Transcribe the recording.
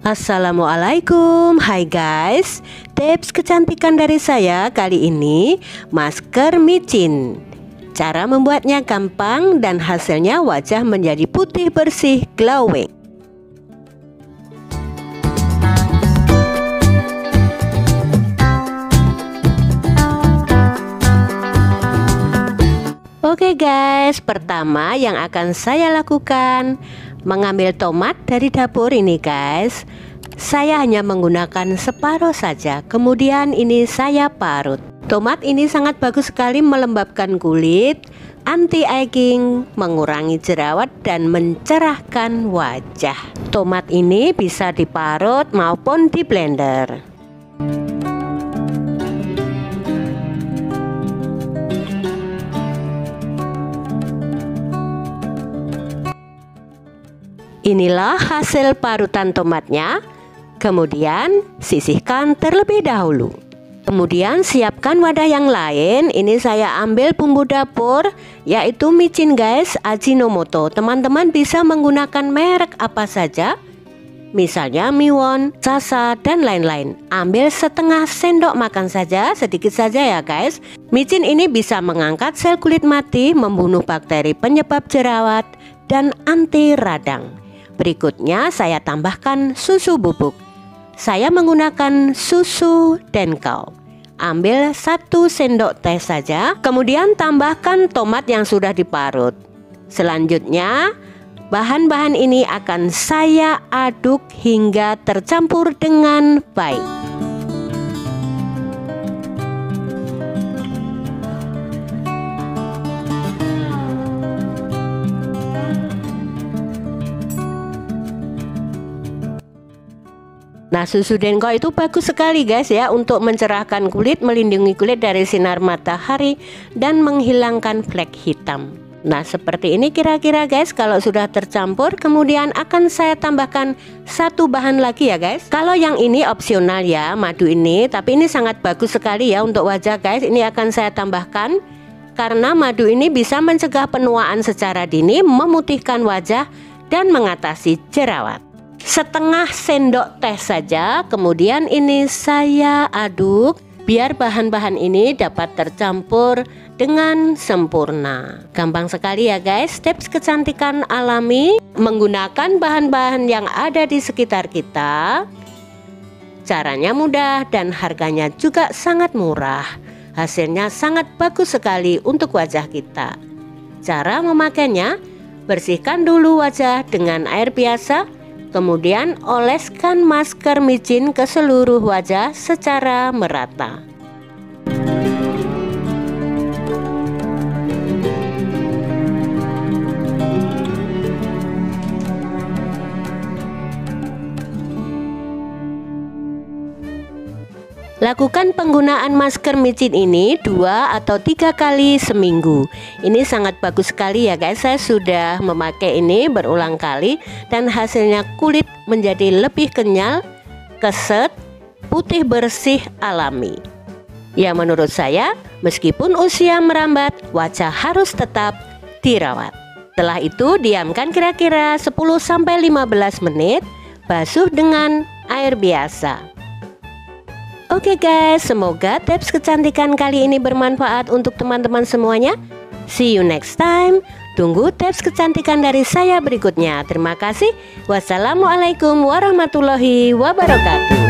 Assalamualaikum. Hai guys Tips kecantikan dari saya kali ini Masker micin. Cara membuatnya gampang dan hasilnya wajah menjadi putih bersih glowing. Oke guys, pertama yang akan saya lakukan mengambil tomat dari dapur ini guys. Saya hanya menggunakan separuh saja. Kemudian ini saya parut. Tomat ini sangat bagus sekali melembabkan kulit anti aging mengurangi jerawat dan mencerahkan wajah. Tomat ini bisa diparut maupun di blender Inilah hasil parutan tomatnya. Kemudian sisihkan terlebih dahulu. Kemudian siapkan wadah yang lain. Ini saya ambil bumbu dapur yaitu micin guys, Ajinomoto. Teman-teman bisa menggunakan merek apa saja. Misalnya miwon, sasa, dan lain-lain Ambil setengah sendok makan saja, sedikit saja ya guys Micin ini bisa mengangkat sel kulit mati, membunuh bakteri penyebab jerawat, dan anti radang Berikutnya saya tambahkan susu bubuk. Saya menggunakan susu denkau. Ambil satu sendok teh saja, kemudian tambahkan tomat yang sudah diparut. Selanjutnya, bahan-bahan ini akan saya aduk hingga tercampur dengan baik. Nah susu denko itu bagus sekali guys ya untuk mencerahkan kulit, melindungi kulit dari sinar matahari dan menghilangkan flek hitam. Nah seperti ini kira-kira guys kalau sudah tercampur kemudian akan saya tambahkan satu bahan lagi ya guys. Kalau yang ini opsional ya madu ini tapi ini sangat bagus sekali ya untuk wajah guys. Ini akan saya tambahkan karena madu ini bisa mencegah penuaan secara dini, memutihkan wajah dan mengatasi jerawat setengah sendok teh saja kemudian ini saya aduk biar bahan-bahan ini dapat tercampur dengan sempurna. Gampang sekali ya guys. Tips kecantikan alami menggunakan bahan-bahan yang ada di sekitar kita. Caranya mudah dan harganya juga sangat murah. Hasilnya sangat bagus sekali untuk wajah kita. Cara memakainya bersihkan dulu wajah dengan air biasa Kemudian oleskan masker micin ke seluruh wajah secara merata. Lakukan penggunaan masker micin ini dua atau tiga kali seminggu. Ini sangat bagus sekali ya guys. Saya sudah memakai ini berulang kali dan hasilnya kulit menjadi lebih kenyal, keset, putih bersih alami. Ya menurut saya, meskipun usia merambat, wajah harus tetap dirawat. Setelah itu diamkan kira-kira 10 15 menit, basuh dengan air biasa. Oke guys, semoga tips kecantikan kali ini bermanfaat untuk teman-teman semuanya. See you next time. Tunggu tips kecantikan dari saya berikutnya. Terima kasih. Wassalamualaikum warahmatullahi wabarakatuh.